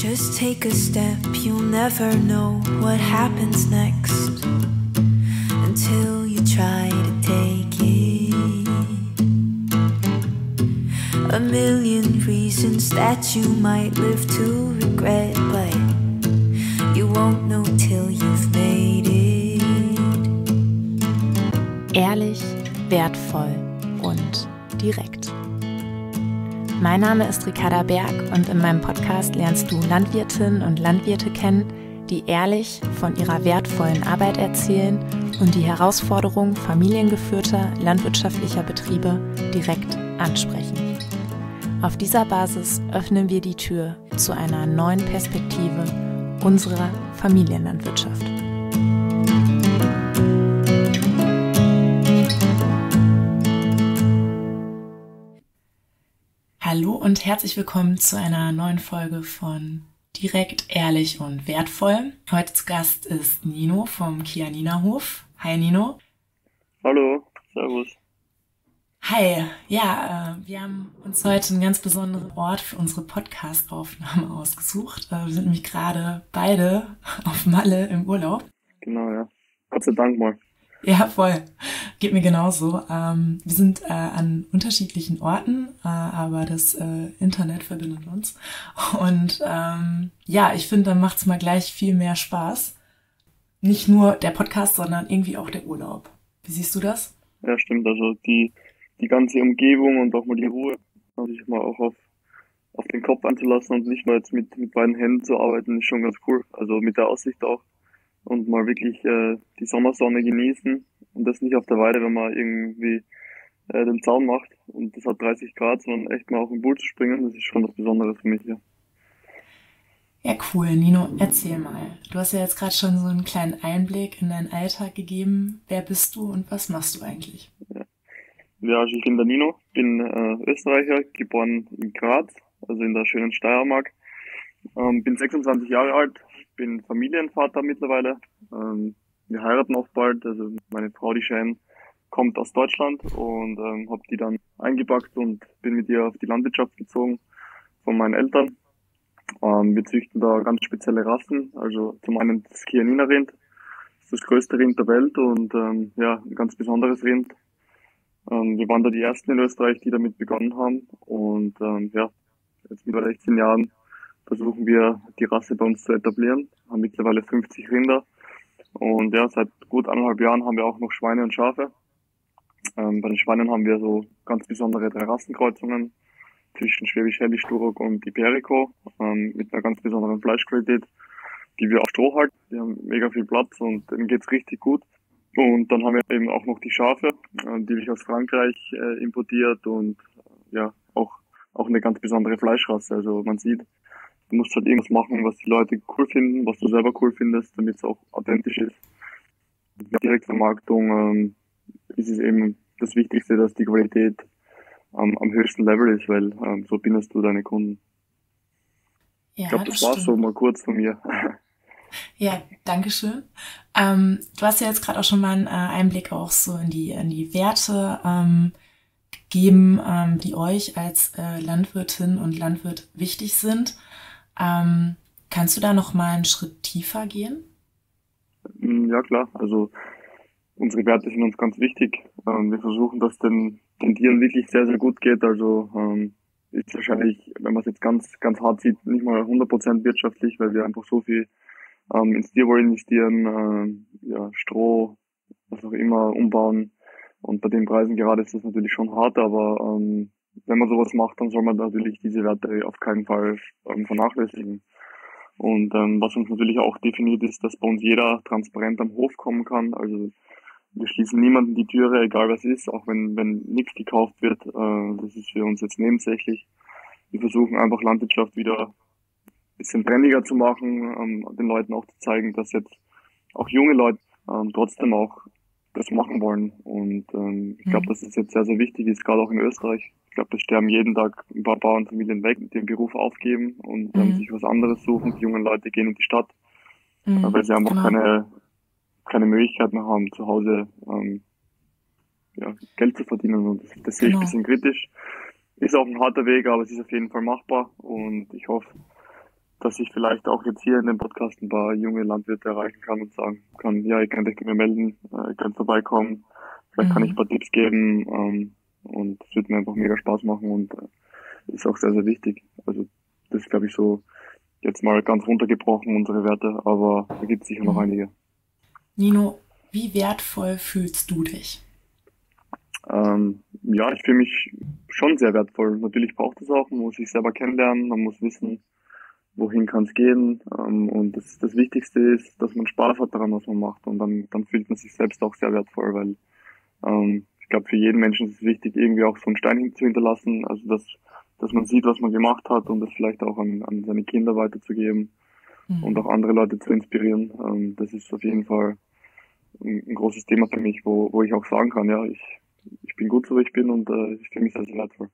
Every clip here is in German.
Just take a step, you'll never know what happens next until you try to take it. A million reasons that you might live to regret, but you won't know till you've made it. Ehrlich, wertvoll und direkt. Mein Name ist Ricarda Berg und in meinem Podcast lernst du Landwirtinnen und Landwirte kennen, die ehrlich von ihrer wertvollen Arbeit erzählen und die Herausforderungen familiengeführter landwirtschaftlicher Betriebe direkt ansprechen. Auf dieser Basis öffnen wir die Tür zu einer neuen Perspektive unserer Familienlandwirtschaft. Und herzlich willkommen zu einer neuen Folge von Direkt, Ehrlich und Wertvoll. Heute zu Gast ist Nino vom Kianina Hof. Hi Nino. Hallo, servus. Hi, ja, äh, wir haben uns heute einen ganz besonderen Ort für unsere Podcast-Aufnahme ausgesucht. Äh, wir sind nämlich gerade beide auf Malle im Urlaub. Genau, ja. Gott sei Dank mal. Ja, voll. Geht mir genauso. Ähm, wir sind äh, an unterschiedlichen Orten, äh, aber das äh, Internet verbindet uns. Und ähm, ja, ich finde, dann macht's mal gleich viel mehr Spaß. Nicht nur der Podcast, sondern irgendwie auch der Urlaub. Wie siehst du das? Ja, stimmt. Also die, die ganze Umgebung und auch mal die Ruhe, sich mal auch auf, auf den Kopf anzulassen und nicht nur jetzt mit, mit beiden Händen zu arbeiten, ist schon ganz cool. Also mit der Aussicht auch und mal wirklich äh, die Sommersonne genießen und das nicht auf der Weide, wenn man irgendwie äh, den Zaun macht und das hat 30 Grad, sondern echt mal auf den Pool zu springen, das ist schon was Besonderes für mich hier. Ja, cool. Nino, erzähl mal. Du hast ja jetzt gerade schon so einen kleinen Einblick in deinen Alltag gegeben. Wer bist du und was machst du eigentlich? Ja, ja also ich bin der Nino, bin äh, Österreicher, geboren in Graz, also in der schönen Steiermark. Ähm, bin 26 Jahre alt, bin Familienvater mittlerweile. Ähm, wir heiraten auch bald. Also meine Frau, die Shane, kommt aus Deutschland und ähm, habe die dann eingepackt und bin mit ihr auf die Landwirtschaft gezogen von meinen Eltern. Ähm, wir züchten da ganz spezielle Rassen. Also zum einen das Chianina Rind, das ist das größte Rind der Welt und ähm, ja, ein ganz besonderes Rind. Ähm, wir waren da die ersten in Österreich, die damit begonnen haben und ähm, ja, jetzt mit 16 Jahren versuchen wir die Rasse bei uns zu etablieren. Wir haben mittlerweile 50 Rinder. Und ja, seit gut anderthalb Jahren haben wir auch noch Schweine und Schafe. Ähm, bei den Schweinen haben wir so ganz besondere drei Rassenkreuzungen zwischen Schwäbisch Hellisch, Duroc und Iberico ähm, mit einer ganz besonderen Fleischqualität, die wir auf Stroh halten. Die haben mega viel Platz und denen geht's richtig gut. Und dann haben wir eben auch noch die Schafe, äh, die ich aus Frankreich äh, importiert und äh, ja, auch, auch eine ganz besondere Fleischrasse. Also man sieht, Du musst halt irgendwas machen, was die Leute cool finden, was du selber cool findest, damit es auch authentisch ist. Der Direktvermarktung ähm, ist es eben das Wichtigste, dass die Qualität ähm, am höchsten Level ist, weil ähm, so bindest du deine Kunden. Ja, ich glaube, das, das war so mal kurz von mir. Ja, danke schön. Ähm, du hast ja jetzt gerade auch schon mal einen äh, Einblick auch so in die, in die Werte ähm, gegeben, ähm, die euch als äh, Landwirtin und Landwirt wichtig sind. Ähm, kannst du da noch mal einen Schritt tiefer gehen? Mm, ja, klar. Also unsere Werte sind uns ganz wichtig. Ähm, wir versuchen, dass den, den Tieren wirklich sehr, sehr gut geht. Also ähm, ist wahrscheinlich, wenn man es jetzt ganz, ganz hart sieht, nicht mal 100% wirtschaftlich, weil wir einfach so viel ähm, ins Tierwohl investieren, äh, ja, Stroh, was auch immer, umbauen. Und bei den Preisen gerade ist das natürlich schon hart, aber ähm, wenn man sowas macht, dann soll man natürlich diese Werte auf keinen Fall ähm, vernachlässigen. Und ähm, was uns natürlich auch definiert ist, dass bei uns jeder transparent am Hof kommen kann. Also wir schließen niemanden die Türe, egal was ist, auch wenn, wenn nichts gekauft wird. Äh, das ist für uns jetzt nebensächlich. Wir versuchen einfach Landwirtschaft wieder ein bisschen trendiger zu machen, ähm, den Leuten auch zu zeigen, dass jetzt auch junge Leute ähm, trotzdem auch das machen wollen. Und ähm, ich glaube, mhm. dass es jetzt sehr, sehr wichtig ist, gerade auch in Österreich. Ich glaube, es sterben jeden Tag ein paar Bauernfamilien weg, den Beruf aufgeben und ähm, mhm. sich was anderes suchen. Die jungen Leute gehen in die Stadt, mhm. weil sie einfach genau. keine, keine Möglichkeit mehr haben, zu Hause ähm, ja, Geld zu verdienen. Und das, das sehe ich genau. ein bisschen kritisch. Ist auch ein harter Weg, aber es ist auf jeden Fall machbar. Und ich hoffe, dass ich vielleicht auch jetzt hier in dem Podcast ein paar junge Landwirte erreichen kann und sagen kann, ja, ihr könnt euch bei mir melden, äh, ihr könnt vorbeikommen, vielleicht mhm. kann ich ein paar Tipps geben ähm, und es wird mir einfach mega Spaß machen und äh, ist auch sehr, sehr wichtig. Also das ist, glaube ich, so jetzt mal ganz runtergebrochen, unsere Werte, aber da gibt es sicher noch mhm. einige. Nino, wie wertvoll fühlst du dich? Ähm, ja, ich fühle mich schon sehr wertvoll. Natürlich braucht es auch, man muss sich selber kennenlernen, man muss wissen, wohin kann es gehen. Ähm, und das, das Wichtigste ist, dass man Spaß hat daran, was man macht. Und dann, dann fühlt man sich selbst auch sehr wertvoll, weil ähm, ich glaube, für jeden Menschen ist es wichtig, irgendwie auch so einen Stein zu hinterlassen. Also dass, dass man sieht, was man gemacht hat und das vielleicht auch an, an seine Kinder weiterzugeben mhm. und auch andere Leute zu inspirieren. Ähm, das ist auf jeden Fall ein, ein, großes Thema für mich, wo, wo ich auch sagen kann, ja, ich, ich bin gut so, wie ich bin und äh, ich fühle mich sehr, sehr wertvoll.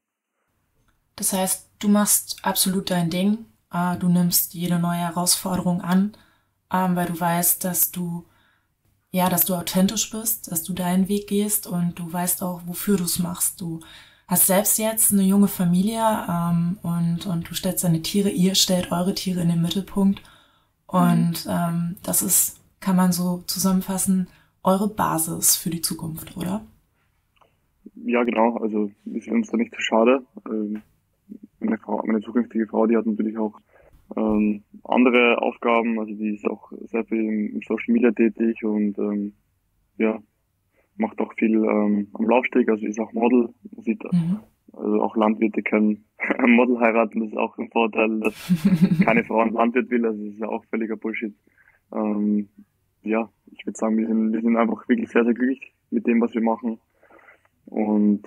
Das heißt, du machst absolut dein Ding, äh, du nimmst jede neue Herausforderung an, ähm, weil du weißt, dass du ja, dass du authentisch bist, dass du deinen Weg gehst und du weißt auch, wofür du es machst. Du hast selbst jetzt eine junge Familie ähm, und, und du stellst deine Tiere, ihr stellt eure Tiere in den Mittelpunkt. Und mhm. ähm, das ist, kann man so zusammenfassen, eure Basis für die Zukunft, oder? Ja, genau. Also sind uns da nicht zu schade. Ähm, meine, Frau, meine zukünftige Frau, die hat natürlich auch ähm, andere Aufgaben, also die ist auch sehr viel im Social Media tätig und ähm, ja, macht auch viel ähm, am Laufsteg, also ist auch Model, sieht mhm. also auch Landwirte können Model heiraten, das ist auch ein Vorteil, dass keine Frau ein Landwirt will, also das ist ja auch völliger Bullshit. Ähm, ja, ich würde sagen, wir sind, wir sind einfach wirklich sehr, sehr glücklich mit dem, was wir machen. Und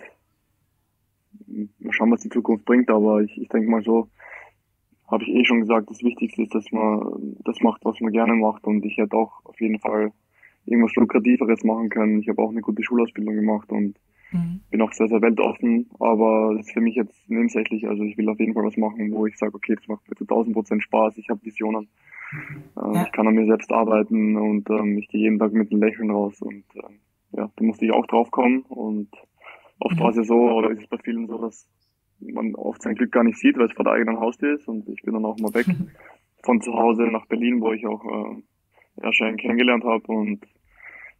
mal schauen, was die Zukunft bringt, aber ich, ich denke mal so, habe ich eh schon gesagt, das Wichtigste ist, dass man das macht, was man gerne macht und ich hätte auch auf jeden Fall irgendwas Lukrativeres machen können. Ich habe auch eine gute Schulausbildung gemacht und mhm. bin auch sehr, sehr weltoffen, aber das ist für mich jetzt nebensächlich. Also ich will auf jeden Fall was machen, wo ich sage, okay, das macht mir zu 1000 Prozent Spaß, ich habe Visionen. Äh, ja. Ich kann an mir selbst arbeiten und ähm, ich gehe jeden Tag mit einem Lächeln raus und äh, ja, da musste ich auch drauf kommen und oft mhm. war es ja so, oder ist es bei vielen so, dass man oft sein Glück gar nicht sieht, weil es vor der eigenen Haustür ist und ich bin dann auch mal weg von zu Hause nach Berlin, wo ich auch äh, Erschein kennengelernt habe und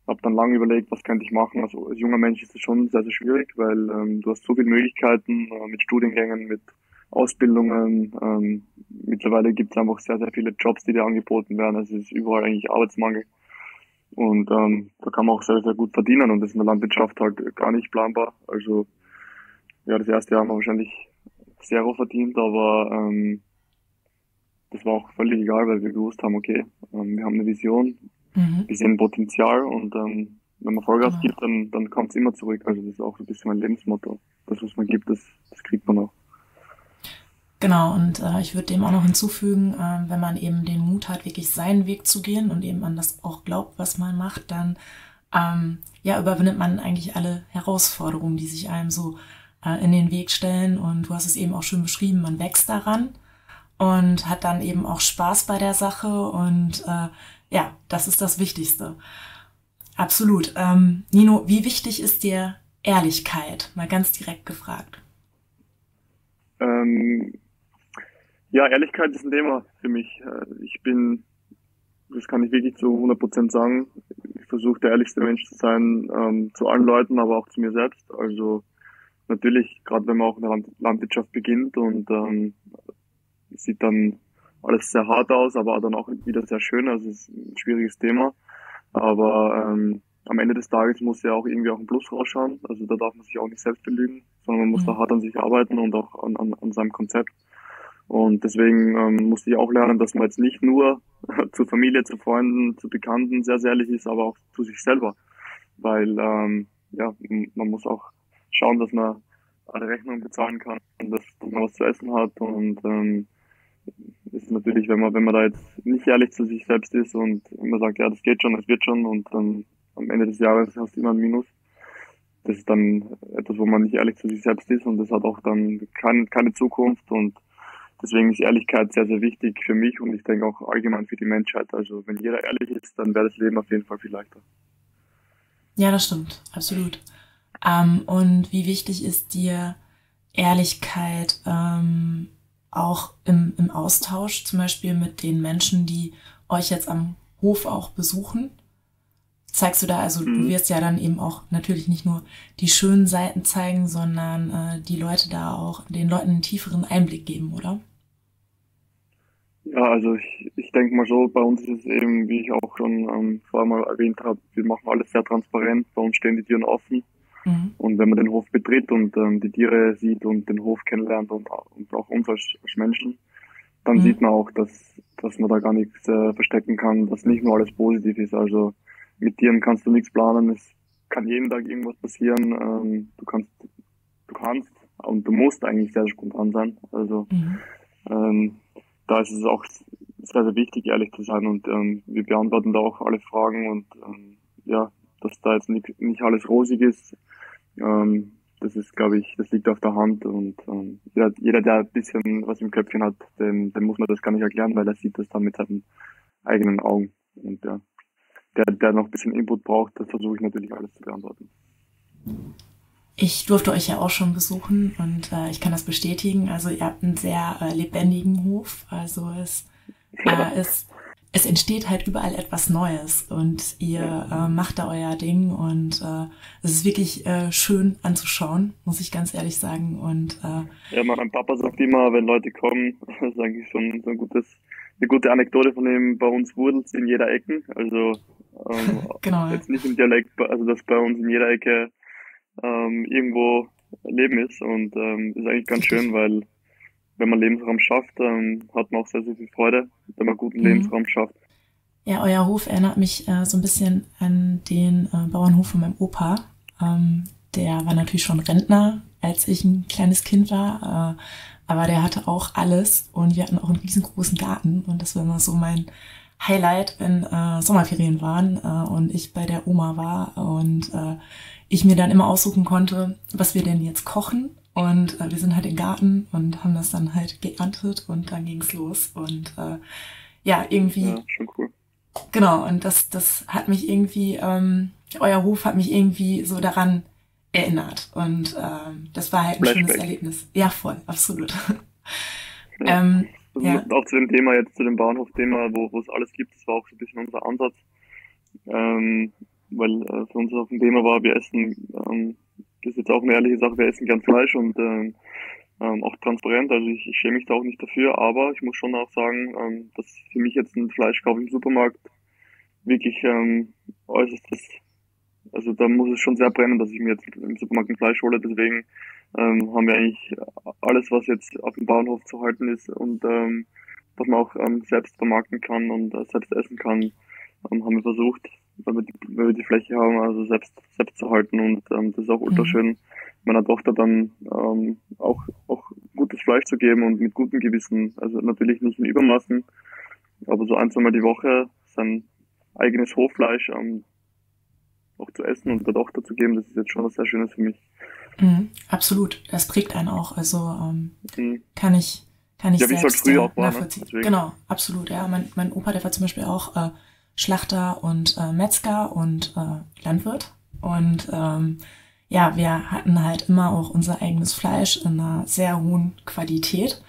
habe dann lange überlegt, was könnte ich machen. Also als junger Mensch ist es schon sehr, sehr schwierig, weil ähm, du hast so viele Möglichkeiten äh, mit Studiengängen, mit Ausbildungen. Ähm, mittlerweile gibt es einfach sehr, sehr viele Jobs, die dir angeboten werden. Also es ist überall eigentlich Arbeitsmangel. Und ähm, da kann man auch sehr, sehr gut verdienen und das ist in der Landwirtschaft halt gar nicht planbar. Also ja, das erste Jahr haben wir wahrscheinlich Zero verdient, aber ähm, das war auch völlig egal, weil wir gewusst haben, okay, ähm, wir haben eine Vision, mhm. wir sehen Potenzial und ähm, wenn man Vollgas genau. gibt, dann, dann kommt es immer zurück. Also das ist auch so ein bisschen mein Lebensmotto. Das, was man gibt, das, das kriegt man auch. Genau, und äh, ich würde dem auch noch hinzufügen, äh, wenn man eben den Mut hat, wirklich seinen Weg zu gehen und eben an das auch glaubt, was man macht, dann ähm, ja, überwindet man eigentlich alle Herausforderungen, die sich einem so äh, in den Weg stellen. Und du hast es eben auch schön beschrieben, man wächst daran und hat dann eben auch Spaß bei der Sache. Und äh, ja, das ist das Wichtigste. Absolut. Ähm, Nino, wie wichtig ist dir Ehrlichkeit? Mal ganz direkt gefragt. Ähm, ja, Ehrlichkeit ist ein Thema für mich. Äh, ich bin, das kann ich wirklich zu 100% sagen, ich versuche der ehrlichste Mensch zu sein, ähm, zu allen Leuten, aber auch zu mir selbst. Also natürlich, gerade wenn man auch in der Landwirtschaft beginnt und ähm, sieht dann alles sehr hart aus, aber dann auch wieder sehr schön. Also es ist ein schwieriges Thema. Aber ähm, am Ende des Tages muss ja auch irgendwie auch ein Plus rausschauen. Also da darf man sich auch nicht selbst belügen, sondern man muss mhm. da hart an sich arbeiten und auch an, an, an seinem Konzept. Und deswegen ähm, musste ich auch lernen, dass man jetzt nicht nur zur Familie, zu Freunden, zu Bekannten sehr, sehr ehrlich ist, aber auch zu sich selber. Weil ähm, ja, man muss auch schauen, dass man alle Rechnungen bezahlen kann und dass, man was zu essen hat. Und ähm, ist natürlich, wenn man, wenn man da jetzt nicht ehrlich zu sich selbst ist und immer sagt, ja, das geht schon, es wird schon und dann am Ende des Jahres hast du immer ein Minus. Das ist dann etwas, wo man nicht ehrlich zu sich selbst ist und das hat auch dann kein, keine Zukunft und deswegen ist Ehrlichkeit sehr, sehr wichtig für mich und ich denke auch allgemein für die Menschheit. Also wenn jeder ehrlich ist, dann wäre das Leben auf jeden Fall viel leichter. Ja, das stimmt, absolut. Ähm, und wie wichtig ist dir Ehrlichkeit ähm, auch im, im Austausch, zum Beispiel mit den Menschen, die euch jetzt am Hof auch besuchen? Zeigst du da, also mhm. du wirst ja dann eben auch natürlich nicht nur die schönen Seiten zeigen, sondern äh, die Leute da auch, den Leuten einen tieferen Einblick geben, oder? Ja, also ich, ich denke mal so, bei uns ist es eben, wie ich auch schon ähm, vorher mal erwähnt habe, wir machen alles sehr transparent, bei uns stehen die Türen offen. Mhm. Und wenn man den Hof betritt und ähm, die Tiere sieht und den Hof kennenlernt und, und auch uns als, als Menschen, dann mhm. sieht man auch, dass, dass man da gar nichts äh, verstecken kann, dass nicht nur alles positiv ist. Also mit Tieren kannst du nichts planen, es kann jeden Tag irgendwas passieren. Ähm, du kannst, du kannst und du musst eigentlich sehr spontan sein. Also mhm. ähm, da ist es auch sehr, sehr wichtig, ehrlich zu sein und ähm, wir beantworten da auch alle Fragen und ähm, ja, dass da jetzt nicht, nicht alles rosig ist, ähm, das ist, glaube ich, das liegt auf der Hand und ähm, jeder, jeder, der ein bisschen was im Köpfchen hat, dem, dem muss man das gar nicht erklären, weil er sieht das dann mit seinen eigenen Augen und ja, der, der noch ein bisschen Input braucht, das versuche ich natürlich alles zu beantworten. Ich durfte euch ja auch schon besuchen und äh, ich kann das bestätigen. Also ihr habt einen sehr äh, lebendigen Hof. Also es, äh, es, es entsteht halt überall etwas Neues und ihr äh, macht da euer Ding und äh, es ist wirklich äh, schön anzuschauen, muss ich ganz ehrlich sagen. Und äh, ja, mein Papa sagt immer, wenn Leute kommen, das ist eigentlich schon so ein gutes, eine gute Anekdote von ihm. Bei uns wurdelt in jeder Ecke. Also ähm, genau, jetzt nicht im Dialekt, also dass bei uns in jeder Ecke ähm, irgendwo Leben ist und ähm, ist eigentlich ganz schön, weil wenn man Lebensraum schafft, ähm, hat man auch sehr, sehr viel Freude, wenn man guten mhm. Lebensraum schafft. Ja, euer Hof erinnert mich äh, so ein bisschen an den äh, Bauernhof von meinem Opa. Ähm, der war natürlich schon Rentner, als ich ein kleines Kind war, äh, aber der hatte auch alles und wir hatten auch einen riesengroßen Garten und das war immer so mein Highlight, wenn äh, Sommerferien waren äh, und ich bei der Oma war und äh, ich mir dann immer aussuchen konnte, was wir denn jetzt kochen. Und äh, wir sind halt im Garten und haben das dann halt geerntet und dann ging's los. Und äh, ja, irgendwie. Ja, schon cool. Genau, und das, das hat mich irgendwie, ähm, euer Hof hat mich irgendwie so daran erinnert. Und ähm, das war halt ein Flashback. schönes Erlebnis. Ja, voll, absolut. Ja. ähm, also ja. Auch zu dem Thema, jetzt zu dem Bahnhof-Thema, wo, wo es alles gibt, das war auch so ein bisschen unser Ansatz. Ähm, weil äh, für uns auch ein Thema war, wir essen, ähm, das ist jetzt auch eine ehrliche Sache, wir essen gern Fleisch und ähm, ähm, auch transparent, also ich, ich schäme mich da auch nicht dafür, aber ich muss schon auch sagen, ähm, dass für mich jetzt ein Fleischkauf im Supermarkt wirklich ähm, äußerstes, also da muss es schon sehr brennen, dass ich mir jetzt im Supermarkt ein Fleisch hole, deswegen ähm, haben wir eigentlich alles, was jetzt auf dem Bauernhof zu halten ist und ähm, was man auch ähm, selbst vermarkten kann und äh, selbst essen kann, ähm, haben wir versucht, weil wir, die, weil wir die Fläche haben, also selbst, selbst zu halten und ähm, das ist auch ultra mhm. schön, meiner Tochter dann ähm, auch, auch gutes Fleisch zu geben und mit gutem Gewissen. Also natürlich nicht in Übermaßen, aber so ein, zweimal die Woche sein eigenes Hoffleisch ähm, auch zu essen und der Tochter zu geben, das ist jetzt schon was sehr Schönes für mich. Mhm, absolut, das prägt einen auch. Also ähm, mhm. kann ich kann ich ja, selbst, wie es halt früher auch war, Ne? Genau, absolut. Ja, mein, mein Opa, der war zum Beispiel auch äh, Schlachter und äh, Metzger und äh, Landwirt. Und ähm, ja, wir hatten halt immer auch unser eigenes Fleisch in einer sehr hohen Qualität.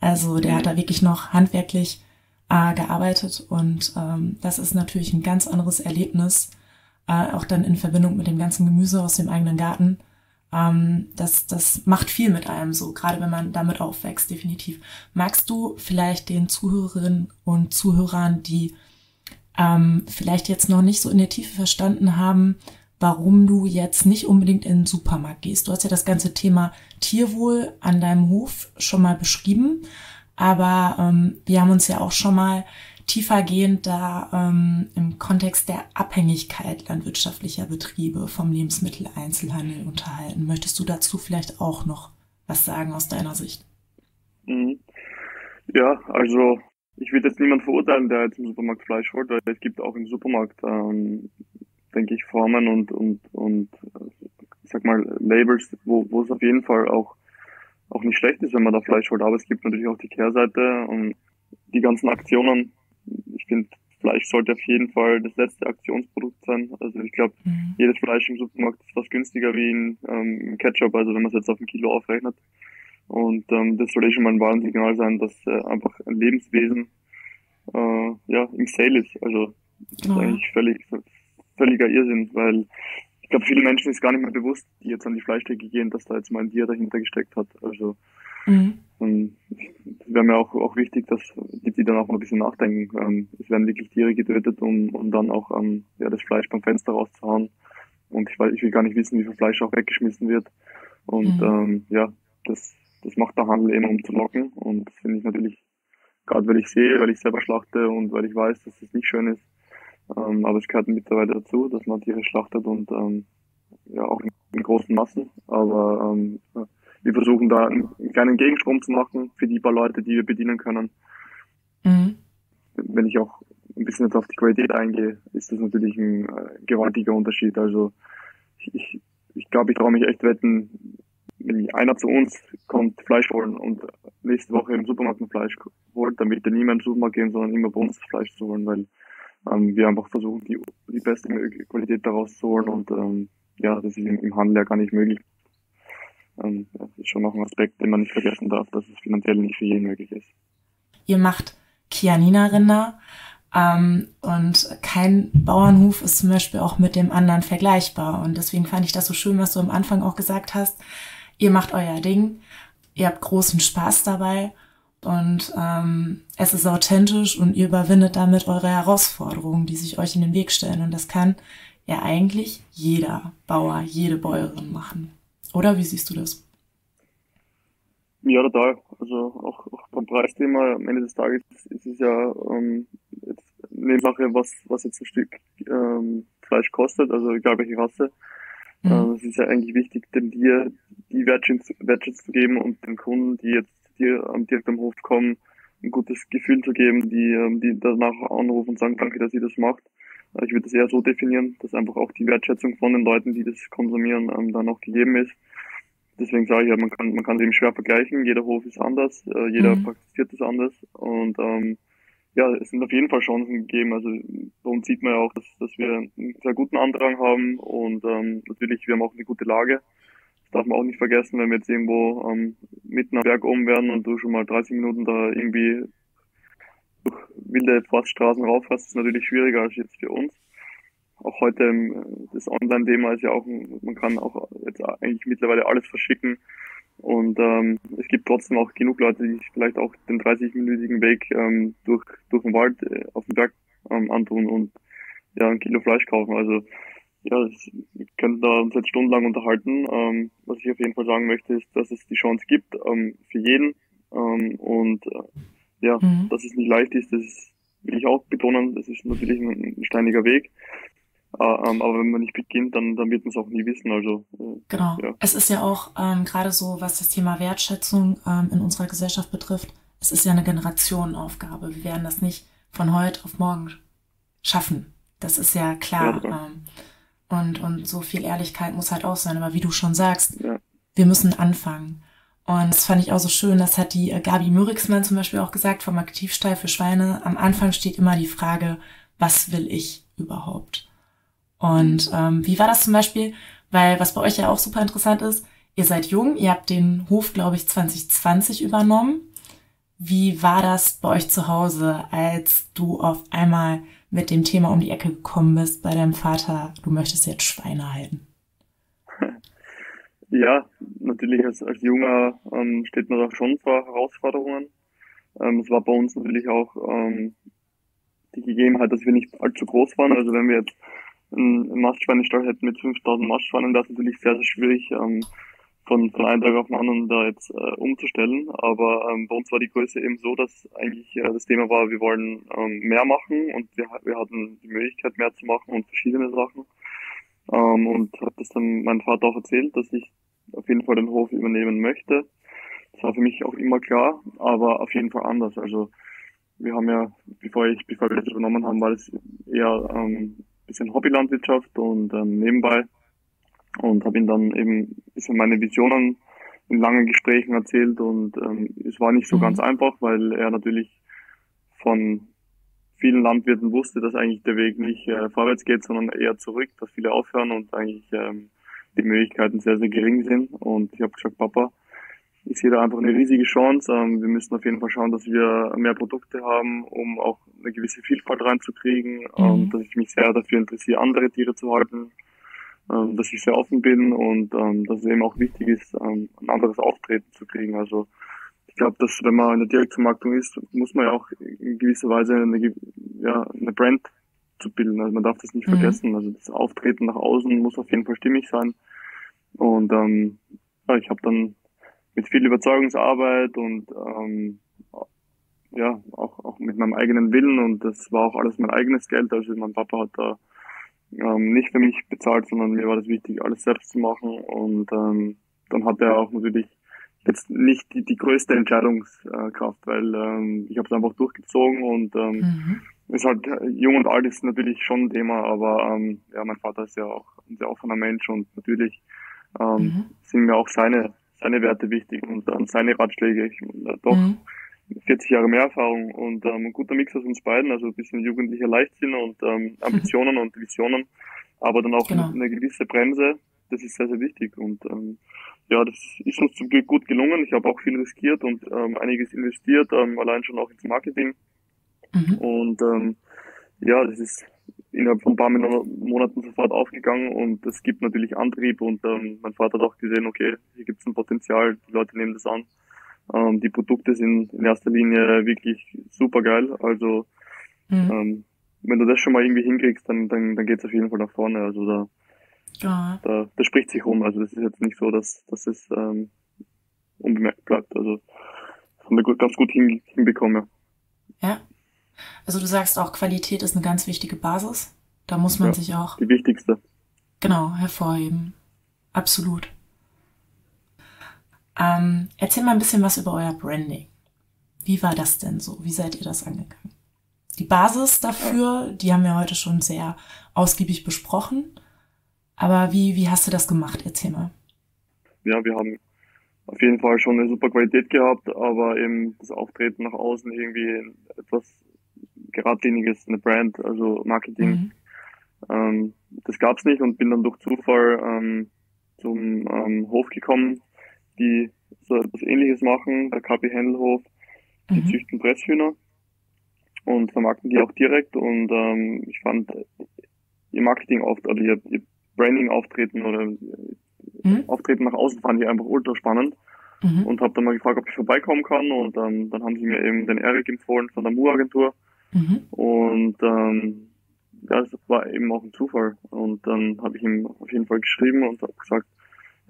Also der hat da wirklich noch handwerklich äh, gearbeitet und ähm, das ist natürlich ein ganz anderes Erlebnis, äh, auch dann in Verbindung mit dem ganzen Gemüse aus dem eigenen Garten. Ähm, das, das macht viel mit einem so, gerade wenn man damit aufwächst, definitiv. Magst du vielleicht den Zuhörerinnen und Zuhörern, die ähm, vielleicht jetzt noch nicht so in der Tiefe verstanden haben, warum du jetzt nicht unbedingt in den Supermarkt gehst. Du hast ja das ganze Thema Tierwohl an deinem Hof schon mal beschrieben, aber ähm, wir haben uns ja auch schon mal tiefergehend da ähm, im Kontext der Abhängigkeit landwirtschaftlicher Betriebe vom Lebensmitteleinzelhandel unterhalten. Möchtest du dazu vielleicht auch noch was sagen aus deiner Sicht? Mhm. Ja, also ich würde jetzt niemand verurteilen, der jetzt im Supermarkt Fleisch holt, weil es gibt auch im Supermarkt, ähm, denke ich, Formen und, und, und ich sag mal, Labels, wo, wo es auf jeden Fall auch, auch nicht schlecht ist, wenn man da Fleisch holt. Aber es gibt natürlich auch die Kehrseite und die ganzen Aktionen. Ich finde, Fleisch sollte auf jeden Fall das letzte Aktionsprodukt sein. Also ich glaube, mhm. jedes Fleisch im Supermarkt ist fast günstiger wie ein ähm, Ketchup, also wenn man es jetzt auf ein Kilo aufrechnet. Und ähm, das soll eh schon mal ein Warnsignal sein, dass äh, einfach ein Lebenswesen äh, ja, im Sale ist. Also das ist oh. eigentlich völlig, völliger Irrsinn, weil ich glaube, viele Menschen ist gar nicht mehr bewusst, die jetzt an die Fleischtheke gehen, dass da jetzt mal ein Tier dahinter gesteckt hat. Also mhm. ähm, wäre mir auch, auch wichtig, dass die, die dann auch mal ein bisschen nachdenken. Ähm, es werden wirklich Tiere getötet, um, um dann auch ähm, ja, das Fleisch beim Fenster rauszuhauen. Und ich, weiß, ich will gar nicht wissen, wie viel Fleisch auch weggeschmissen wird. Und mhm. ähm, ja, das, das macht der Handel eben, um zu locken. Und das finde ich natürlich, gerade weil ich sehe, weil ich selber schlachte und weil ich weiß, dass das nicht schön ist. Ähm, aber es gehört mittlerweile dazu, dass man Tiere schlachtet und ähm, ja auch in, großen Massen. Aber ähm, wir versuchen da einen, kleinen Gegenstrom zu machen für die paar Leute, die wir bedienen können. Mhm. Wenn ich auch ein bisschen jetzt auf die Qualität eingehe, ist das natürlich ein äh, gewaltiger Unterschied. Also ich, ich, glaube, ich traue mich echt wetten, einer zu uns kommt, Fleisch holen und nächste Woche im Supermarkt ein Fleisch holt, wird er nie mehr im Supermarkt gehen, sondern immer bei uns Fleisch zu holen, weil ähm, wir einfach versuchen, die, die beste Qualität daraus zu holen und ähm, ja, das ist im, im Handel ja gar nicht möglich. Ähm, das ist schon noch ein Aspekt, den man nicht vergessen darf, dass es finanziell nicht für jeden möglich ist. Ihr macht Kianina-Rinder ähm, und kein Bauernhof ist zum Beispiel auch mit dem anderen vergleichbar. Und deswegen fand ich das so schön, was du am Anfang auch gesagt hast. Ihr macht euer Ding, ihr habt großen Spaß dabei und ähm, es ist authentisch und ihr überwindet damit eure Herausforderungen, die sich euch in den Weg stellen. Und das kann ja eigentlich jeder Bauer, jede Bäuerin machen. Oder wie siehst du das? Ja, total. Also auch, auch beim Preisthema am Ende des Tages ist es ja ähm, eine Sache, was, was jetzt ein Stück ähm, Fleisch kostet, also egal welche Rasse. Mhm. Ähm, es ist ja eigentlich wichtig, dem Tier die Wertschätzung, zu geben und den Kunden, die jetzt dir am direkt am Hof kommen, ein gutes Gefühl zu geben, die, ähm, die danach anrufen und sagen, danke, dass ihr das macht. Äh, ich würde das eher so definieren, dass einfach auch die Wertschätzung von den Leuten, die das konsumieren, ähm, dann auch gegeben ist. Deswegen sage ich ja, man kann, man kann es eben schwer vergleichen. Jeder Hof ist anders, äh, jeder mhm. praktiziert es anders und ähm, ja, es sind auf jeden Fall Chancen gegeben. Also bei uns sieht man ja auch, dass, dass wir einen sehr guten Andrang haben und ähm, natürlich, wir haben auch eine gute Lage darf man auch nicht vergessen, wenn wir jetzt irgendwo ähm, mitten am Berg oben werden und du schon mal 30 Minuten da irgendwie durch wilde Forststraßen rauffährst, ist natürlich schwieriger als jetzt für uns. Auch heute das Online-Thema ist ja auch, man kann auch jetzt eigentlich mittlerweile alles verschicken. Und ähm, es gibt trotzdem auch genug Leute, die sich vielleicht auch den 30-minütigen Weg ähm, durch, durch den Wald äh, auf den Berg ähm, antun und ja, ein Kilo Fleisch kaufen. Also ja, wir können da uns jetzt stundenlang unterhalten. Ähm, was ich auf jeden Fall sagen möchte, ist, dass es die Chance gibt ähm, für jeden. Ähm, und äh, ja, mhm. dass es nicht leicht ist, das will ich auch betonen. Das ist natürlich ein, ein steiniger Weg. Äh, ähm, aber wenn man nicht beginnt, dann, dann wird man es auch nie wissen. Also äh, genau. Ja. Es ist ja auch ähm, gerade so, was das Thema Wertschätzung ähm, in unserer Gesellschaft betrifft. Es ist ja eine Generationenaufgabe. Wir werden das nicht von heute auf morgen schaffen. Das ist ja klar. Ja, und, und so viel Ehrlichkeit muss halt auch sein. Aber wie du schon sagst, ja. wir müssen anfangen. Und das fand ich auch so schön, das hat die äh, Gabi Mürixmann zum Beispiel auch gesagt vom Aktivstall für Schweine. Am Anfang steht immer die Frage, was will ich überhaupt? Und ähm, wie war das zum Beispiel? Weil was bei euch ja auch super interessant ist, ihr seid jung, ihr habt den Hof, glaube ich, 2020 übernommen. Wie war das bei euch zu Hause, als du auf einmal mit dem Thema um die Ecke gekommen bist bei deinem Vater, du möchtest jetzt Schweine halten? Ja, natürlich als, als Junger ähm, steht man da schon vor Herausforderungen. Ähm, es war bei uns natürlich auch ähm, die Gegebenheit, dass wir nicht allzu groß waren. Also wenn wir jetzt einen Mastschweinestall hätten mit 5000 Mastschweinen, wäre es natürlich sehr, sehr schwierig, ähm, von, von einem Tag auf den anderen da jetzt äh, umzustellen. Aber ähm, bei uns war die Größe eben so, dass eigentlich äh, das Thema war, wir wollen ähm, mehr machen und wir, wir hatten die Möglichkeit, mehr zu machen und verschiedene Sachen. Ähm, und habe das dann meinem Vater auch erzählt, dass ich auf jeden Fall den Hof übernehmen möchte. Das war für mich auch immer klar, aber auf jeden Fall anders. Also wir haben ja, bevor ich, bevor wir das übernommen haben, war das eher ähm, bisschen Hobbylandwirtschaft und ähm, nebenbei und habe ihm dann eben bisschen meine Visionen in langen Gesprächen erzählt und ähm, es war nicht so mhm. ganz einfach, weil er natürlich von vielen Landwirten wusste, dass eigentlich der Weg nicht äh, vorwärts geht, sondern eher zurück, dass viele aufhören und eigentlich ähm, die Möglichkeiten sehr, sehr gering sind. Und ich habe gesagt, Papa, ich sehe da einfach eine riesige Chance. Ähm, wir müssen auf jeden Fall schauen, dass wir mehr Produkte haben, um auch eine gewisse Vielfalt reinzukriegen, mhm. ähm, dass ich mich sehr dafür interessiere, andere Tiere zu halten, dass ich sehr offen bin und ähm, dass es eben auch wichtig ist, ähm, ein anderes Auftreten zu kriegen. Also ich glaube, dass wenn man in der Direktvermarktung ist, muss man ja auch in gewisser Weise eine, ja, eine Brand zu bilden. Also man darf das nicht mhm. vergessen. Also das Auftreten nach außen muss auf jeden Fall stimmig sein. Und ähm, ja, ich habe dann mit viel Überzeugungsarbeit und ähm, ja, auch, auch mit meinem eigenen Willen und das war auch alles mein eigenes Geld. Also mein Papa hat da ähm, nicht für mich bezahlt, sondern mir war das wichtig, alles selbst zu machen. Und ähm, dann hat er auch natürlich jetzt nicht die, die größte Entscheidungskraft, weil ähm, ich habe es einfach durchgezogen und ähm, mhm. ist halt jung und alt ist natürlich schon ein Thema, aber ähm, ja, mein Vater ist ja auch ein sehr offener Mensch und natürlich ähm, mhm. sind mir auch seine seine Werte wichtig und ähm, seine Ratschläge. Ich, äh, doch mhm. 40 Jahre mehr Erfahrung und ähm, ein guter Mix aus uns beiden, also ein bisschen jugendlicher Leichtsinn und ähm, Ambitionen mhm. und Visionen, aber dann auch genau. eine, gewisse Bremse. Das ist sehr, sehr wichtig und ähm, ja, das ist uns zum Glück gut gelungen. Ich habe auch viel riskiert und ähm, einiges investiert, ähm, allein schon auch ins Marketing. Mhm. Und ähm, ja, das ist innerhalb von ein paar Monaten sofort aufgegangen und es gibt natürlich Antrieb und ähm, mein Vater hat auch gesehen, okay, hier gibt es ein Potenzial, die Leute nehmen das an. Ähm, die Produkte sind in erster Linie wirklich super geil. Also mhm. ähm, wenn du das schon mal irgendwie hinkriegst, dann, dann, dann geht es auf jeden Fall nach vorne. Also da, ja. da, da spricht sich rum. Also das ist jetzt nicht so, dass, dass es ähm, unbemerkt bleibt. Also das haben wir gut, ganz gut hin, hinbekommen. Ja. Also du sagst auch, Qualität ist eine ganz wichtige Basis. Da muss man ja, sich auch. Die wichtigste. Genau, hervorheben. Absolut. Ähm, erzähl mal ein bisschen was über euer Branding. Wie war das denn so? Wie seid ihr das angegangen? Die Basis dafür, die haben wir heute schon sehr ausgiebig besprochen. Aber wie, wie hast du das gemacht? Erzähl mal. Ja, wir haben auf jeden Fall schon eine super Qualität gehabt, aber eben das Auftreten nach außen irgendwie etwas geradliniges, eine Brand, also Marketing. Mhm. Ähm, das gab's nicht und bin dann durch Zufall ähm, zum ähm, Hof gekommen, die so etwas ähnliches machen, der KP Händelhof, die mhm. züchten Presshühner und vermarkten die auch direkt und ähm, ich fand ihr Marketing oft, also ihr, ihr Branding auftreten oder mhm. Auftreten nach außen fand ich einfach ultra spannend mhm. und habe dann mal gefragt, ob ich vorbeikommen kann und ähm, dann haben sie mir eben den Erik empfohlen von der Mu-Agentur Mhm. Und ähm, ja, das war eben auch ein Zufall. Und dann habe ich ihm auf jeden Fall geschrieben und habe gesagt,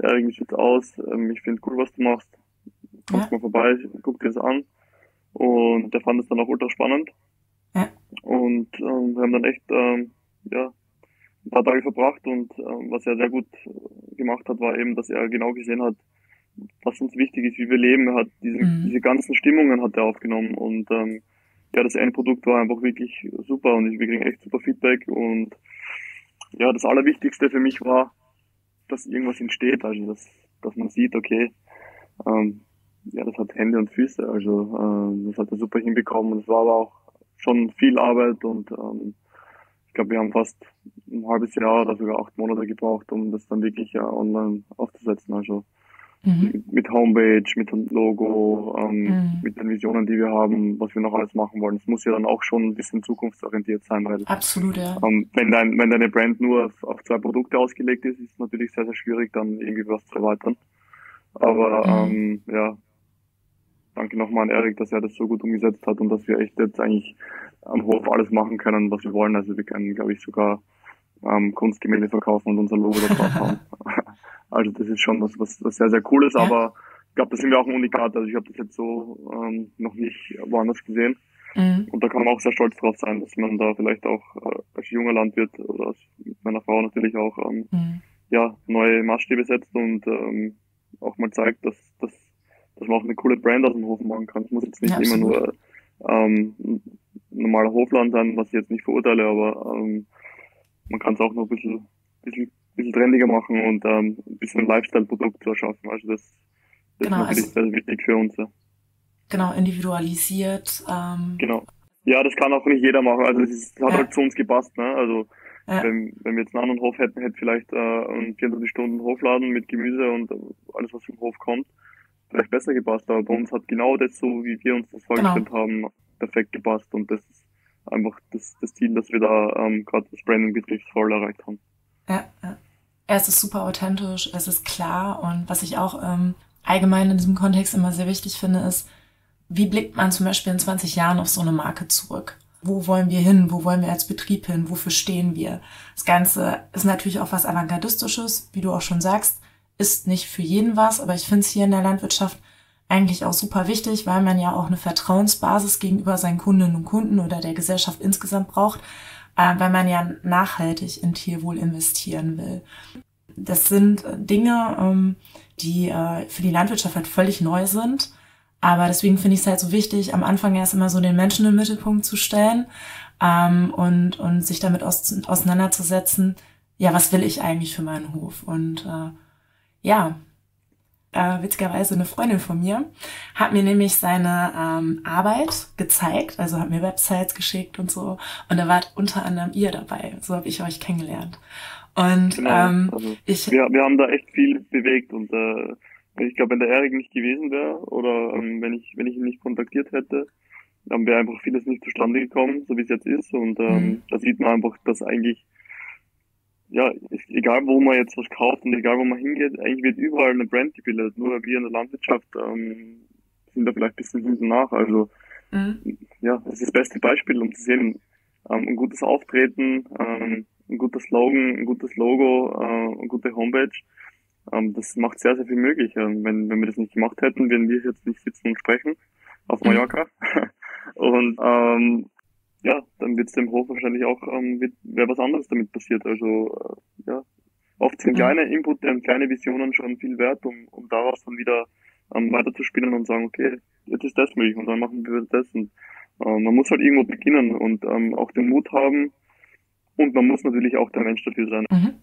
ja, irgendwie sieht's aus, ähm, ich finde cool, was du machst. Kommst ja. mal vorbei, guck dir das an. Und der fand es dann auch ultra spannend. Ja. Und ähm, wir haben dann echt ähm, ja, ein paar Tage verbracht und ähm, was er sehr gut gemacht hat, war eben, dass er genau gesehen hat, was uns wichtig ist, wie wir leben. Er hat diese, mhm. diese ganzen Stimmungen hat er aufgenommen und ähm, ja, das Endprodukt war einfach wirklich super und wir kriegen echt super Feedback und ja, das Allerwichtigste für mich war, dass irgendwas entsteht, also dass, dass man sieht, okay, ähm, ja, das hat Hände und Füße, also ähm, das hat er super hinbekommen. Es war aber auch schon viel Arbeit und ähm, ich glaube, wir haben fast ein halbes Jahr oder sogar acht Monate gebraucht, um das dann wirklich ja, online aufzusetzen. Also Mhm. Mit Homepage, mit dem Logo, ähm, mhm. mit den Visionen, die wir haben, was wir noch alles machen wollen. Es muss ja dann auch schon ein bisschen zukunftsorientiert sein, weil Absolut, ja. ähm, wenn, dein, wenn deine Brand nur auf, auf zwei Produkte ausgelegt ist, ist es natürlich sehr, sehr schwierig, dann irgendwie was zu erweitern. Aber mhm. ähm, ja, danke nochmal an Erik, dass er das so gut umgesetzt hat und dass wir echt jetzt eigentlich am Hof alles machen können, was wir wollen. Also wir können, glaube ich, sogar ähm, Kunstgemälde verkaufen und unser Logo drauf haben. Also das ist schon was, was, was sehr, sehr cool ist, ja. aber ich glaube, da sind wir auch ein Unikat. Also ich habe das jetzt so ähm, noch nicht woanders gesehen. Mhm. Und da kann man auch sehr stolz drauf sein, dass man da vielleicht auch äh, als junger Landwirt oder als, mit meiner Frau natürlich auch ähm, mhm. ja, neue Maßstäbe setzt und ähm, auch mal zeigt, dass, dass, dass man auch eine coole Brand aus dem Hof machen kann. Es muss jetzt nicht ja, immer nur ähm, ein normaler Hofland sein, was ich jetzt nicht verurteile, aber ähm, man kann es auch noch ein bisschen, bisschen bisschen trendiger machen und ähm, ein bisschen ein Lifestyle-Produkt zu erschaffen. Also das, das genau, ist natürlich also, sehr wichtig für uns. Ja. Genau, individualisiert. Ähm, genau. Ja, das kann auch nicht jeder machen. Also es hat ja. halt zu uns gepasst. Ne? Also ja. wenn, wenn wir jetzt einen anderen Hof hätten, hätte vielleicht äh, einen 24 Stunden Hofladen mit Gemüse und alles, was vom Hof kommt. vielleicht besser gepasst, aber bei uns hat genau das so, wie wir uns das vorgestellt genau. haben, perfekt gepasst und das ist einfach das, das Ziel, das wir da ähm, gerade das Branding betrifft, voll erreicht haben. Ja, ja. Es ist super authentisch, es ist klar und was ich auch ähm, allgemein in diesem Kontext immer sehr wichtig finde, ist, wie blickt man zum Beispiel in 20 Jahren auf so eine Marke zurück? Wo wollen wir hin? Wo wollen wir als Betrieb hin? Wofür stehen wir? Das Ganze ist natürlich auch was Avantgardistisches, wie du auch schon sagst, ist nicht für jeden was, aber ich finde es hier in der Landwirtschaft eigentlich auch super wichtig, weil man ja auch eine Vertrauensbasis gegenüber seinen Kundinnen und Kunden oder der Gesellschaft insgesamt braucht, äh, weil man ja nachhaltig in Tierwohl investieren will. Das sind Dinge, ähm, die äh, für die Landwirtschaft halt völlig neu sind. Aber deswegen finde ich es halt so wichtig, am Anfang erst immer so den Menschen im Mittelpunkt zu stellen ähm, und, und sich damit aus, auseinanderzusetzen, ja, was will ich eigentlich für meinen Hof? Und äh, ja, äh, witzigerweise eine Freundin von mir, hat mir nämlich seine ähm, Arbeit gezeigt, also hat mir Websites geschickt und so. Und da war unter anderem ihr dabei. So habe ich euch kennengelernt. Und genau, ähm, also ich, wir, wir haben da echt viel bewegt und äh, ich glaube, wenn der Erik nicht gewesen wäre oder ähm, wenn ich wenn ich ihn nicht kontaktiert hätte, dann wäre einfach vieles nicht zustande gekommen, so wie es jetzt ist. Und ähm, mhm. da sieht man einfach, dass eigentlich ja, egal wo man jetzt was kauft und egal wo man hingeht, eigentlich wird überall eine Brand gebildet. Nur wir in der Landwirtschaft ähm, sind da vielleicht ein bisschen hinten nach. Also mhm. ja, das ist das beste Beispiel, um zu sehen, ähm, ein gutes Auftreten, ähm, ein guter Slogan, ein gutes Logo, äh, eine gute Homepage. Ähm, das macht sehr, sehr viel möglich. Ähm, wenn, wenn wir das nicht gemacht hätten, würden wir jetzt nicht sitzen und sprechen auf mhm. Mallorca. und ähm, ja, dann wird es dem Hof wahrscheinlich auch, ähm, wäre was anderes damit passiert. Also äh, ja, oft sind mhm. kleine Input und kleine Visionen schon viel wert, um, um daraus dann wieder ähm, weiterzuspielen und sagen, okay, jetzt ist das möglich und dann machen wir das. Und äh, man muss halt irgendwo beginnen und ähm, auch den Mut haben und man muss natürlich auch der Mensch dafür sein. Mhm.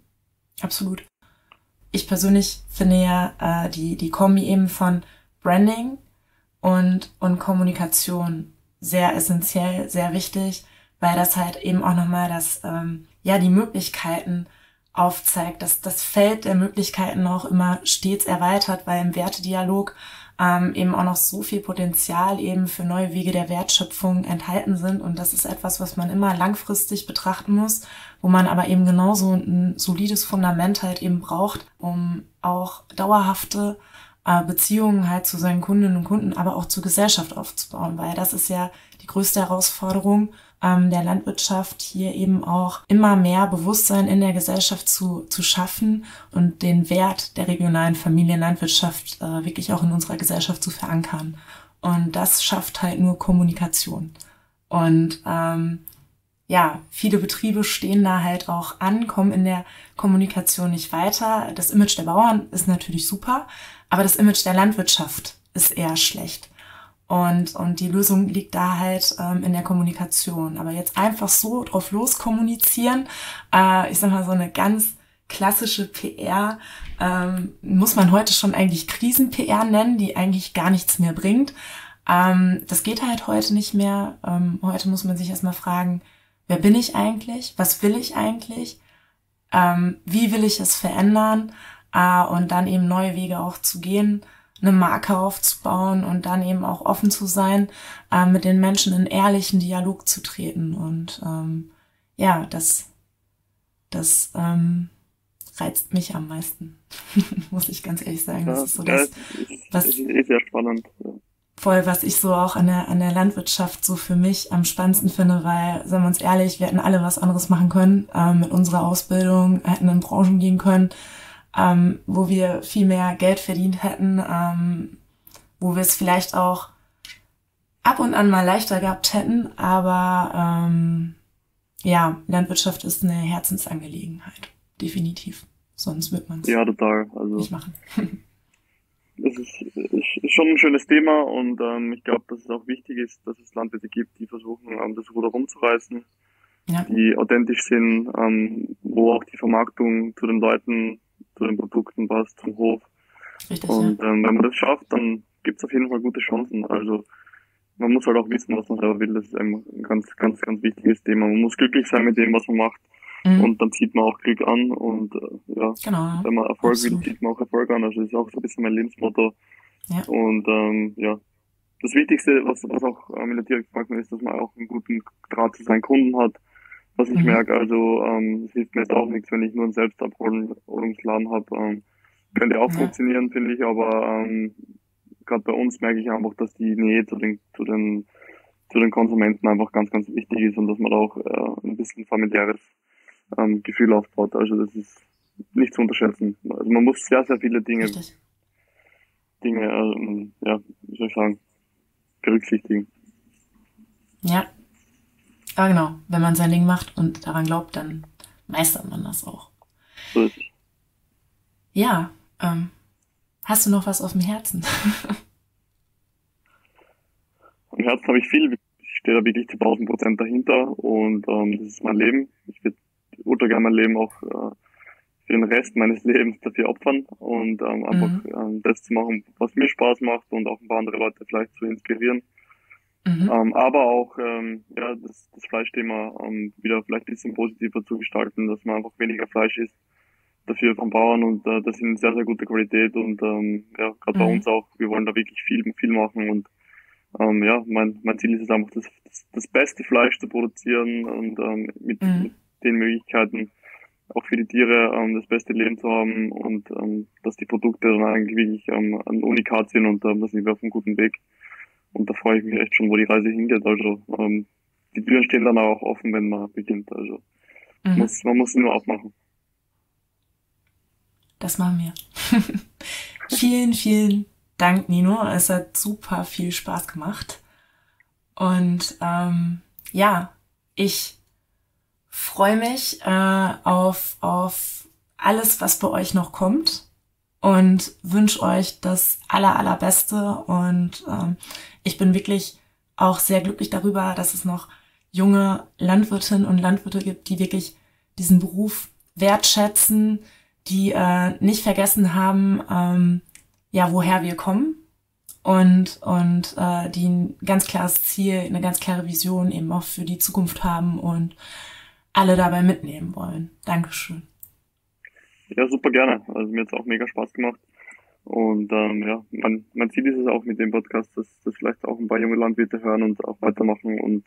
Absolut. Ich persönlich finde ja äh, die, die Kombi eben von Branding und, und Kommunikation sehr essentiell, sehr wichtig, weil das halt eben auch nochmal das, ähm, ja, die Möglichkeiten aufzeigt, dass das Feld der Möglichkeiten auch immer stets erweitert, weil im Wertedialog ähm, eben auch noch so viel Potenzial eben für neue Wege der Wertschöpfung enthalten sind. Und das ist etwas, was man immer langfristig betrachten muss, wo man aber eben genauso ein solides Fundament halt eben braucht, um auch dauerhafte Beziehungen halt zu seinen Kundinnen und Kunden, aber auch zur Gesellschaft aufzubauen, weil das ist ja die größte Herausforderung ähm, der Landwirtschaft, hier eben auch immer mehr Bewusstsein in der Gesellschaft zu, zu schaffen und den Wert der regionalen Familienlandwirtschaft äh, wirklich auch in unserer Gesellschaft zu verankern. Und das schafft halt nur Kommunikation. Und ähm, ja, viele Betriebe stehen da halt auch an, kommen in der Kommunikation nicht weiter. Das Image der Bauern ist natürlich super, aber das Image der Landwirtschaft ist eher schlecht. Und, und die Lösung liegt da halt ähm, in der Kommunikation. Aber jetzt einfach so drauf los kommunizieren, äh, ich sag mal so eine ganz klassische PR, ähm, muss man heute schon eigentlich Krisen-PR nennen, die eigentlich gar nichts mehr bringt. Ähm, das geht halt heute nicht mehr. Ähm, heute muss man sich erstmal fragen, wer bin ich eigentlich? Was will ich eigentlich? Ähm, wie will ich es verändern? Äh, und dann eben neue Wege auch zu gehen, eine Marke aufzubauen und dann eben auch offen zu sein, äh, mit den Menschen in ehrlichen Dialog zu treten. Und ähm, ja, das, das ähm, reizt mich am meisten, muss ich ganz ehrlich sagen. Das ist so das, was, ist sehr spannend. Voll, was ich so auch an der, an der Landwirtschaft so für mich am spannendsten finde, weil, sagen wir uns ehrlich, wir hätten alle was anderes machen können ähm, mit unserer Ausbildung, hätten in Branchen gehen können, ähm, wo wir viel mehr Geld verdient hätten, ähm, wo wir es vielleicht auch ab und an mal leichter gehabt hätten, aber ähm, ja, Landwirtschaft ist eine Herzensangelegenheit, definitiv. Sonst wird man es ja, total. Also, nicht machen. es ist, ist schon ein schönes Thema und ähm, ich glaube, dass es auch wichtig ist, dass es Landwirte gibt, die versuchen, ähm, das Ruder rumzureißen, ja. die authentisch sind, ähm, wo auch die Vermarktung zu den Leuten, zu den Produkten passt, zum Hof. Richtig, und ähm, wenn man das schafft, dann gibt es auf jeden Fall gute Chancen. Also man muss halt auch wissen, was man selber will. Das ist ein ganz, ganz, ganz wichtiges Thema. Man muss glücklich sein mit dem, was man macht. Mhm. Und dann zieht man auch Glück an und äh, ja, genau, wenn man Erfolg Absolut. will, zieht man auch Erfolg an. Also das ist auch so ein bisschen mein Lebensmotto. Ja. Und ähm, ja, das Wichtigste, was, was auch ähm, in der Direktvermarktung ist, dass man auch einen guten Draht zu seinen Kunden hat. Was ich mhm. merke, also ähm, es hilft mir jetzt auch nichts, wenn ich nur einen Selbstabholungsladen habe. Ähm, könnte auch ja. funktionieren, finde ich, aber ähm, gerade bei uns merke ich einfach, dass die Nähe zu den, zu den, zu den Konsumenten einfach ganz, ganz wichtig ist und dass man auch äh, ein bisschen familiäres ähm, Gefühl aufbaut. Also das ist nicht zu unterschätzen. Also man muss sehr, sehr viele Dinge, Richtig. Dinge, ähm, ja, wie soll ich sagen, berücksichtigen. Ja. Aber genau, wenn man sein Ding macht und daran glaubt, dann meistert man das auch. Es. Ja, ähm, hast du noch was auf dem Herzen? Am Herzen habe ich viel. Ich stehe da wirklich zu 1000 Prozent dahinter und ähm, das ist mein Leben. Ich würde ultra gerne mein Leben auch äh, für den Rest meines Lebens dafür opfern und ähm, einfach mhm. ähm, das zu machen, was mir Spaß macht und auch ein paar andere Leute vielleicht zu inspirieren. Mhm. Ähm, aber auch ähm, ja, das, das Fleischthema ähm, wieder vielleicht ein bisschen positiver zu gestalten, dass man einfach weniger Fleisch isst, dafür vom Bauern und äh, das in sehr, sehr gute Qualität und ähm, ja, gerade mhm. bei uns auch, wir wollen da wirklich viel, viel machen und ähm, ja, mein, mein Ziel ist es einfach, das, das, das beste Fleisch zu produzieren und ähm, mit, mhm. mit den Möglichkeiten, auch für die Tiere ähm, das beste Leben zu haben und ähm, dass die Produkte dann eigentlich wirklich ähm, ein Unikat sind und ähm, da sind wir auf einem guten Weg. Und da freue ich mich echt schon, wo die Reise hingeht. Also ähm, die Türen stehen dann auch offen, wenn man beginnt. Also mhm. muss, man muss sie nur aufmachen. Das machen wir. vielen, vielen Dank, Nino. Es hat super viel Spaß gemacht. Und ähm, ja, ich freue mich äh, auf, auf alles, was bei euch noch kommt und wünsche euch das aller, allerbeste. Und ähm, ich bin wirklich auch sehr glücklich darüber, dass es noch junge Landwirtinnen und Landwirte gibt, die wirklich diesen Beruf wertschätzen, die äh, nicht vergessen haben, ähm, ja, woher wir kommen und, und äh, die ein ganz klares Ziel, eine ganz klare Vision eben auch für die Zukunft haben und alle dabei mitnehmen wollen. Dankeschön. Ja, super gerne. Also mir hat es auch mega Spaß gemacht. Und ähm, ja, mein, mein Ziel ist es auch mit dem Podcast, dass, dass vielleicht auch ein paar junge Landwirte hören und auch weitermachen und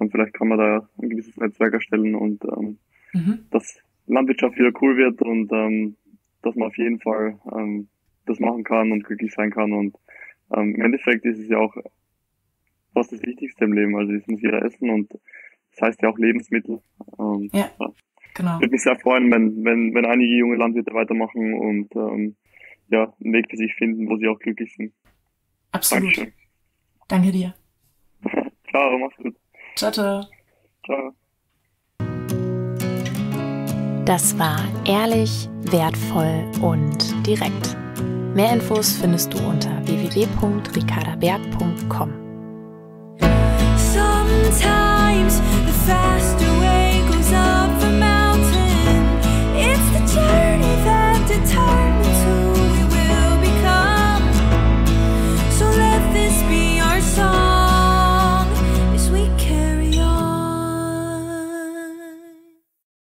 ähm, vielleicht kann man da ein gewisses Netzwerk erstellen und ähm, mhm. dass Landwirtschaft wieder cool wird und ähm, dass man auf jeden Fall ähm, das machen kann und glücklich sein kann. Und ähm, im Endeffekt ist es ja auch was das Wichtigste im Leben. Also es muss jeder essen und das heißt ja auch Lebensmittel. Ähm, ja, ja. Genau. Würde mich sehr freuen, wenn, wenn, wenn einige junge Landwirte weitermachen und ähm, ja, einen Weg für sich finden, wo sie auch glücklich sind. Absolut. Dankeschön. Danke dir. ciao, mach's gut. Ciao, ciao. Ciao. Das war ehrlich, wertvoll und direkt. Mehr Infos findest du unter www.ricardaberg.com. Sometimes